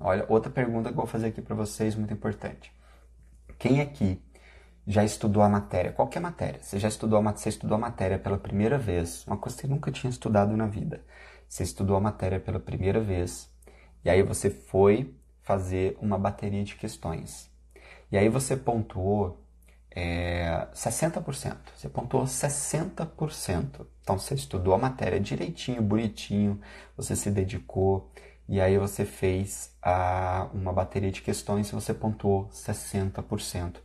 Olha, outra pergunta que eu vou fazer aqui para vocês, muito importante. Quem aqui já estudou a matéria, qualquer matéria, você já estudou a, você estudou a matéria pela primeira vez, uma coisa que você nunca tinha estudado na vida. Você estudou a matéria pela primeira vez, e aí você foi fazer uma bateria de questões. E aí você pontuou é, 60%. Você pontuou 60%. Então você estudou a matéria direitinho, bonitinho, você se dedicou, e aí você fez a, uma bateria de questões e você pontuou 60%.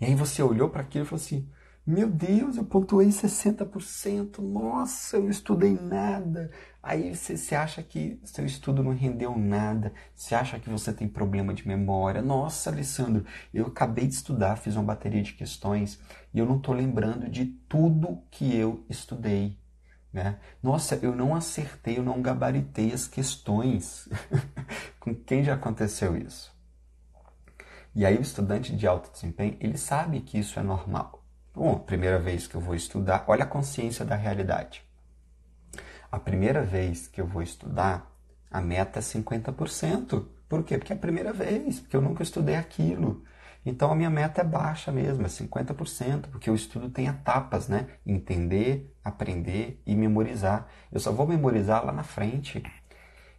E aí você olhou para aquilo e falou assim: Meu Deus, eu pontuei 60%, nossa, eu não estudei nada. Aí você, você acha que seu estudo não rendeu nada, você acha que você tem problema de memória. Nossa, Alessandro, eu acabei de estudar, fiz uma bateria de questões e eu não estou lembrando de tudo que eu estudei. Né? Nossa, eu não acertei, eu não gabaritei as questões. Com quem já aconteceu isso? E aí o estudante de alto desempenho, ele sabe que isso é normal. Bom, primeira vez que eu vou estudar, olha a consciência da realidade. A primeira vez que eu vou estudar, a meta é 50%. Por quê? Porque é a primeira vez, porque eu nunca estudei aquilo. Então a minha meta é baixa mesmo, é 50%, porque o estudo tem etapas, né? Entender, aprender e memorizar. Eu só vou memorizar lá na frente.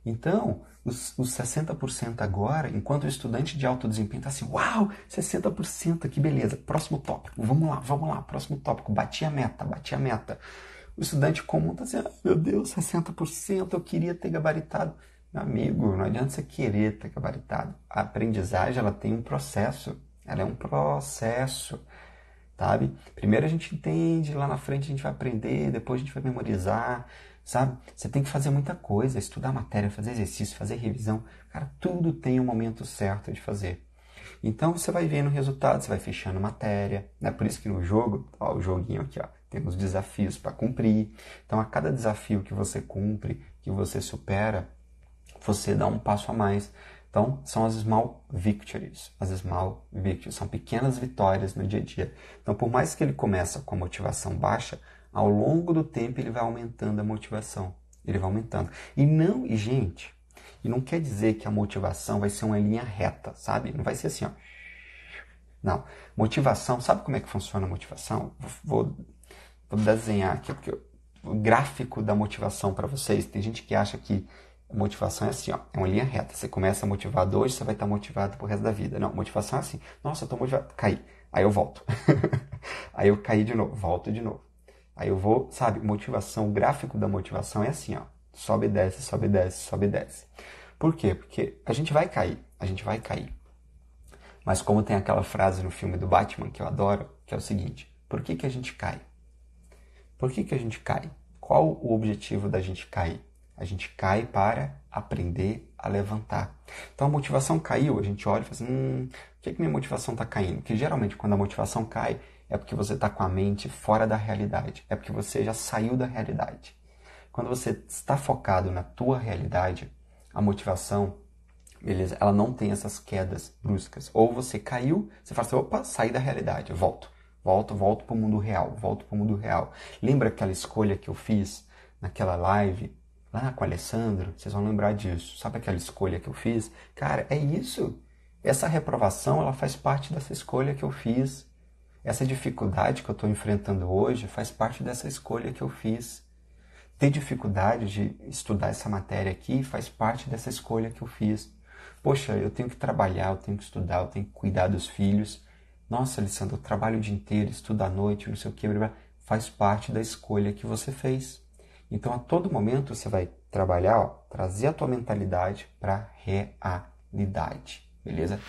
Então, os, os 60% agora, enquanto o estudante de alto desempenho está assim, uau, 60%, que beleza, próximo tópico, vamos lá, vamos lá, próximo tópico, bati a meta, bati a meta. O estudante comum está assim, ah, meu Deus, 60%, eu queria ter gabaritado. Meu amigo, não adianta você querer ter gabaritado. A aprendizagem, ela tem um processo, ela é um processo, sabe? Primeiro a gente entende, lá na frente a gente vai aprender, depois a gente vai memorizar, sabe? Você tem que fazer muita coisa, estudar matéria, fazer exercício, fazer revisão. Cara, tudo tem um momento certo de fazer. Então você vai vendo o resultado, você vai fechando matéria, né? Por isso que no jogo, ó, o joguinho aqui, ó, temos desafios para cumprir. Então a cada desafio que você cumpre, que você supera, você dá um passo a mais. Então, são as small victories. As small victories são pequenas vitórias no dia a dia. Então, por mais que ele comece com a motivação baixa, ao longo do tempo ele vai aumentando a motivação. Ele vai aumentando. E não, e gente, e não quer dizer que a motivação vai ser uma linha reta, sabe? Não vai ser assim, ó. Não. Motivação, sabe como é que funciona a motivação? Vou, vou desenhar aqui porque o gráfico da motivação para vocês. Tem gente que acha que motivação é assim, ó, é uma linha reta. Você começa motivado hoje, você vai estar motivado pro resto da vida. Não, motivação é assim. Nossa, eu tô motivado. Caí. Aí eu volto. Aí eu caí de novo, volto de novo. Aí eu vou, sabe, motivação, o gráfico da motivação é assim, ó. Sobe, desce, sobe, desce, sobe, desce. Por quê? Porque a gente vai cair, a gente vai cair. Mas como tem aquela frase no filme do Batman que eu adoro, que é o seguinte: por que, que a gente cai? Por que, que a gente cai? Qual o objetivo da gente cair? A gente cai para aprender a levantar. Então a motivação caiu, a gente olha e fala assim: hum, por que, que minha motivação está caindo? Porque geralmente quando a motivação cai, é porque você está com a mente fora da realidade, é porque você já saiu da realidade. Quando você está focado na tua realidade, a motivação, beleza, ela não tem essas quedas bruscas. Ou você caiu, você fala assim, opa, saí da realidade, volto. Volto, volto para o mundo real, volto para o mundo real. Lembra aquela escolha que eu fiz naquela live lá com o Alessandro? Vocês vão lembrar disso. Sabe aquela escolha que eu fiz? Cara, é isso. Essa reprovação, ela faz parte dessa escolha que eu fiz. Essa dificuldade que eu estou enfrentando hoje faz parte dessa escolha que eu fiz. Ter dificuldade de estudar essa matéria aqui faz parte dessa escolha que eu fiz. Poxa, eu tenho que trabalhar, eu tenho que estudar, eu tenho que cuidar dos filhos. Nossa, Alessandro, eu trabalho o dia inteiro, estudo à noite, não sei o que, faz parte da escolha que você fez. Então, a todo momento você vai trabalhar, ó, trazer a tua mentalidade para realidade, beleza?